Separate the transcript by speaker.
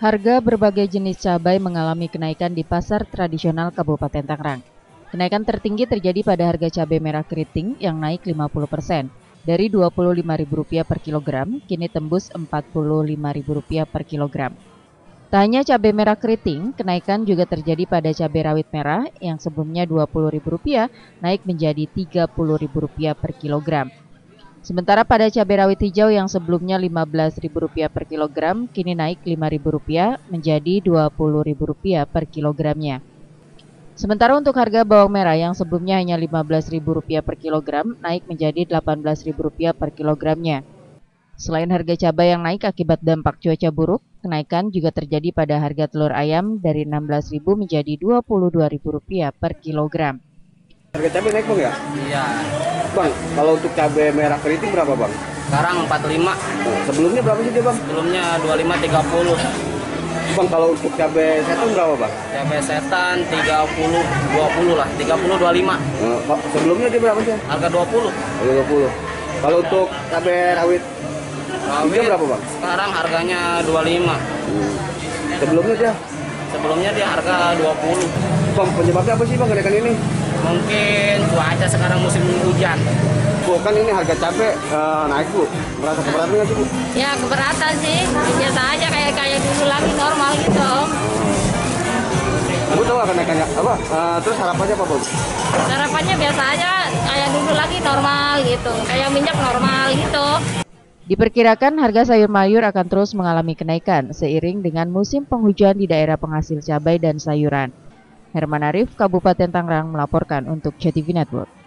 Speaker 1: Harga berbagai jenis cabai mengalami kenaikan di pasar tradisional Kabupaten Tangerang. Kenaikan tertinggi terjadi pada harga cabai merah keriting yang naik 50 persen. Dari Rp25.000 per kilogram, kini tembus Rp45.000 per kilogram. Tak hanya cabai merah keriting, kenaikan juga terjadi pada cabai rawit merah yang sebelumnya Rp20.000 naik menjadi Rp30.000 per kilogram. Sementara pada cabai rawit hijau yang sebelumnya Rp15.000 per kilogram, kini naik Rp5.000 menjadi Rp20.000 per kilogramnya. Sementara untuk harga bawang merah yang sebelumnya hanya Rp15.000 per kilogram, naik menjadi Rp18.000 per kilogramnya. Selain harga cabai yang naik akibat dampak cuaca buruk, kenaikan juga terjadi pada harga telur ayam dari Rp16.000 menjadi Rp22.000 per kilogram.
Speaker 2: Harga cabai naik bang ya?
Speaker 3: Iya.
Speaker 2: Bang, kalau untuk cabai merah keriting berapa bang?
Speaker 3: Sekarang 45.
Speaker 2: Oh, sebelumnya berapa sih dia bang?
Speaker 3: Sebelumnya 25 30.
Speaker 2: Bang, kalau untuk cabai setan berapa bang?
Speaker 3: Cabai setan 30 20 lah. 30 25.
Speaker 2: Oh, sebelumnya dia berapa sih?
Speaker 3: Harga 20.
Speaker 2: Harga 20. Kalau untuk cabai rawit
Speaker 3: Rawit
Speaker 2: hijau berapa bang?
Speaker 3: Sekarang harganya 25.
Speaker 2: Hmm. Sebelumnya dia?
Speaker 3: Sebelumnya dia harga 20.
Speaker 2: Bang, penyebabnya apa sih bang kenaikan ini?
Speaker 3: Mungkin cuaca sekarang musim hujan.
Speaker 2: Bu, kan ini harga cabai eh, naik bu. Merasa keberatan nggak sih bu?
Speaker 4: Ya keberatan sih, biasa aja kayak kayak dulu lagi normal gitu.
Speaker 2: Bu tahu akan naiknya apa? Eh, terus harapannya apa bu?
Speaker 4: Sarapannya biasa aja kayak dulu lagi normal gitu, kayak minyak normal gitu.
Speaker 1: Diperkirakan harga sayur mayur akan terus mengalami kenaikan seiring dengan musim penghujan di daerah penghasil cabai dan sayuran. Herman Arif, Kabupaten Tangerang melaporkan untuk CTV Network.